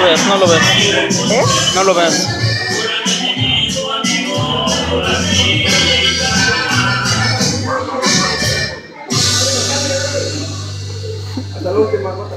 ves, no lo ves. ¿Eh? No lo ves. Hasta la última gota.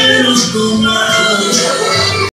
quieres tomar.